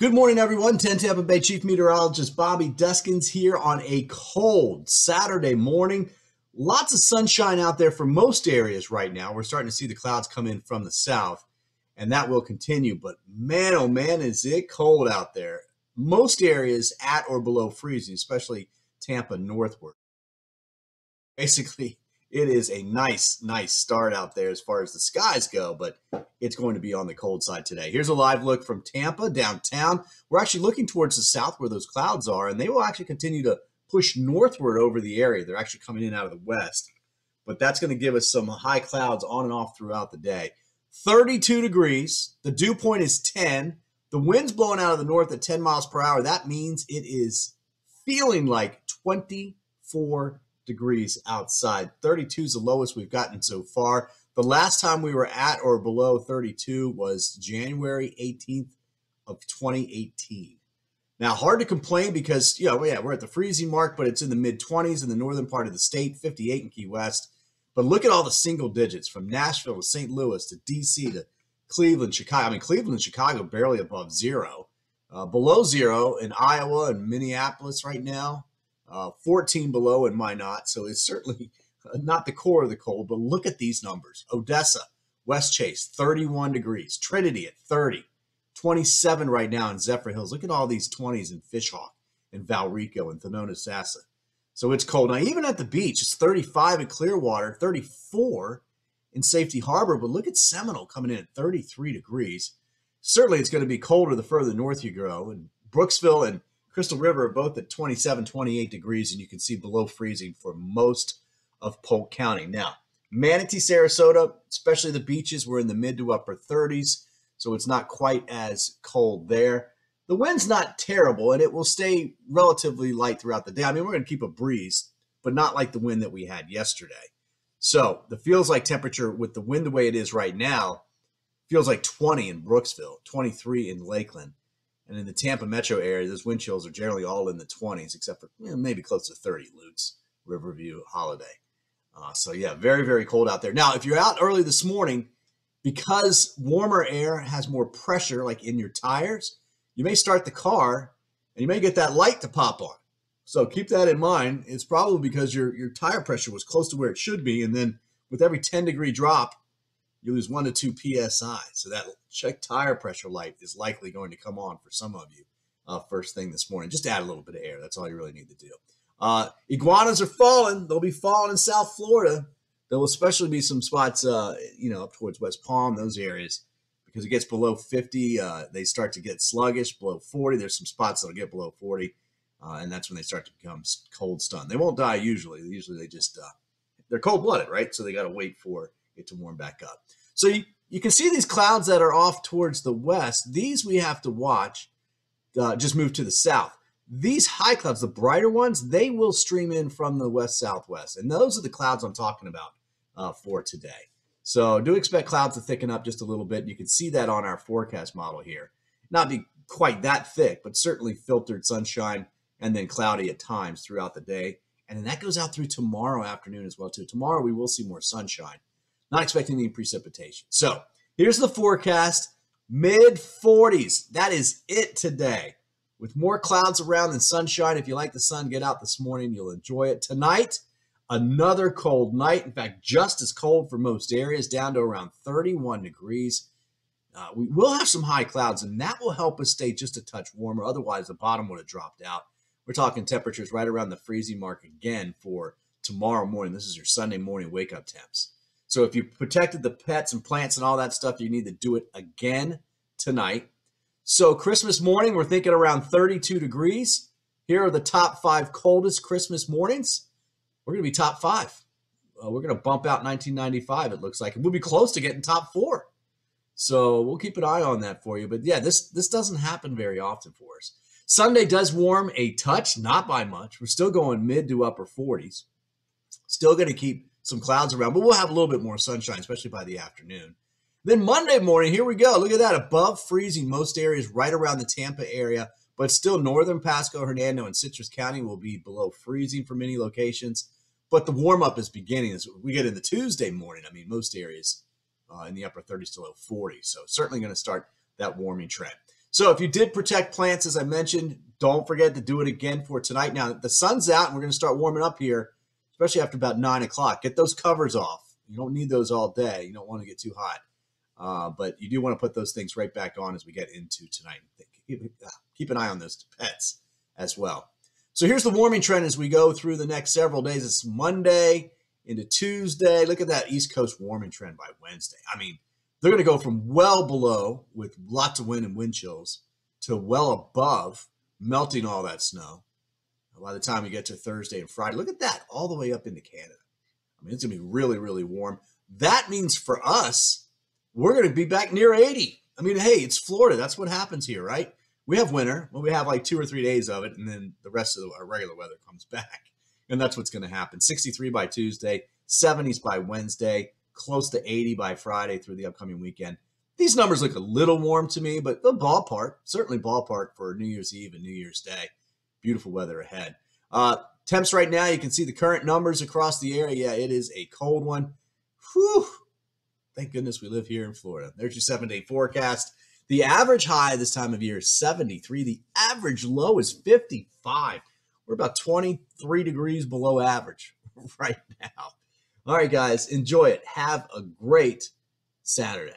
Good morning, everyone. 10 Tampa Bay Chief Meteorologist Bobby Deskins here on a cold Saturday morning. Lots of sunshine out there for most areas right now. We're starting to see the clouds come in from the south, and that will continue. But man, oh man, is it cold out there. Most areas at or below freezing, especially Tampa northward. Basically, it is a nice, nice start out there as far as the skies go, but it's going to be on the cold side today. Here's a live look from Tampa downtown. We're actually looking towards the south where those clouds are, and they will actually continue to push northward over the area. They're actually coming in out of the west, but that's going to give us some high clouds on and off throughout the day. 32 degrees. The dew point is 10. The wind's blowing out of the north at 10 miles per hour. That means it is feeling like 24 degrees outside. 32 is the lowest we've gotten so far. The last time we were at or below 32 was January 18th of 2018. Now, hard to complain because, you know, yeah, we're at the freezing mark, but it's in the mid 20s in the northern part of the state, 58 in Key West. But look at all the single digits from Nashville to St. Louis to DC to Cleveland, Chicago. I mean, Cleveland and Chicago barely above zero. Uh, below zero in Iowa and Minneapolis right now uh, 14 below in Minot. So it's certainly not the core of the cold, but look at these numbers. Odessa, West Chase, 31 degrees. Trinity at 30. 27 right now in Zephyrhills. Look at all these 20s in Fishhawk and Valrico and Thonotosassa. So it's cold. Now, even at the beach, it's 35 in Clearwater, 34 in Safety Harbor, but look at Seminole coming in at 33 degrees. Certainly, it's going to be colder the further north you go. And Brooksville and Crystal River are both at 27, 28 degrees, and you can see below freezing for most of Polk County. Now, Manatee, Sarasota, especially the beaches, we're in the mid to upper 30s, so it's not quite as cold there. The wind's not terrible, and it will stay relatively light throughout the day. I mean, we're going to keep a breeze, but not like the wind that we had yesterday. So the feels like temperature with the wind the way it is right now feels like 20 in Brooksville, 23 in Lakeland, and in the Tampa metro area, those wind chills are generally all in the 20s, except for you know, maybe close to 30 Lutz, Riverview, Holiday. Uh, so, yeah, very, very cold out there. Now, if you're out early this morning, because warmer air has more pressure, like in your tires, you may start the car and you may get that light to pop on. So keep that in mind. It's probably because your, your tire pressure was close to where it should be. And then with every 10 degree drop, you lose one to two psi. So that check tire pressure light is likely going to come on for some of you uh, first thing this morning. Just add a little bit of air. That's all you really need to do. Uh, iguanas are falling. They'll be falling in South Florida. There will especially be some spots, uh, you know, up towards West Palm, those areas, because it gets below 50. Uh, they start to get sluggish. Below 40, there's some spots that'll get below 40, uh, and that's when they start to become cold stunned. They won't die usually. Usually they just uh, they're cold blooded, right? So they got to wait for to warm back up. So you, you can see these clouds that are off towards the west. These we have to watch uh, just move to the south. These high clouds, the brighter ones, they will stream in from the west southwest. And those are the clouds I'm talking about uh, for today. So do expect clouds to thicken up just a little bit. You can see that on our forecast model here. Not be quite that thick, but certainly filtered sunshine and then cloudy at times throughout the day. And then that goes out through tomorrow afternoon as well too. Tomorrow we will see more sunshine. Not expecting any precipitation. So here's the forecast mid 40s. That is it today. With more clouds around than sunshine. If you like the sun, get out this morning. You'll enjoy it. Tonight, another cold night. In fact, just as cold for most areas, down to around 31 degrees. Uh, we will have some high clouds, and that will help us stay just a touch warmer. Otherwise, the bottom would have dropped out. We're talking temperatures right around the freezing mark again for tomorrow morning. This is your Sunday morning wake up temps. So if you protected the pets and plants and all that stuff, you need to do it again tonight. So Christmas morning, we're thinking around 32 degrees. Here are the top five coldest Christmas mornings. We're going to be top five. Uh, we're going to bump out 1995, it looks like. We'll be close to getting top four. So we'll keep an eye on that for you. But yeah, this, this doesn't happen very often for us. Sunday does warm a touch, not by much. We're still going mid to upper 40s. Still going to keep some clouds around, but we'll have a little bit more sunshine, especially by the afternoon. Then Monday morning, here we go. Look at that, above freezing most areas right around the Tampa area, but still northern Pasco, Hernando, and Citrus County will be below freezing for many locations. But the warm up is beginning as we get into Tuesday morning. I mean, most areas uh, in the upper 30s to low 40s. So certainly going to start that warming trend. So if you did protect plants, as I mentioned, don't forget to do it again for tonight. Now the sun's out and we're going to start warming up here, especially after about nine o'clock. Get those covers off. You don't need those all day. You don't want to get too hot. Uh, but you do want to put those things right back on as we get into tonight. Keep, keep an eye on those pets as well. So here's the warming trend as we go through the next several days. It's Monday into Tuesday. Look at that East Coast warming trend by Wednesday. I mean, they're going to go from well below with lots of wind and wind chills to well above, melting all that snow. By the time we get to Thursday and Friday, look at that, all the way up into Canada. I mean, it's going to be really, really warm. That means for us, we're going to be back near 80. I mean, hey, it's Florida. That's what happens here, right? We have winter, but we have like two or three days of it, and then the rest of the, our regular weather comes back. And that's what's going to happen. 63 by Tuesday, 70s by Wednesday, close to 80 by Friday through the upcoming weekend. These numbers look a little warm to me, but the ballpark, certainly ballpark for New Year's Eve and New Year's Day. Beautiful weather ahead. Uh, temps right now, you can see the current numbers across the area. Yeah, it is a cold one. Whew. Thank goodness we live here in Florida. There's your seven day forecast. The average high this time of year is 73. The average low is 55. We're about 23 degrees below average right now. All right, guys, enjoy it. Have a great Saturday.